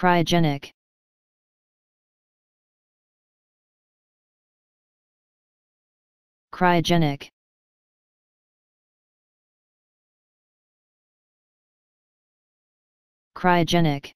Cryogenic. Cryogenic. Cryogenic.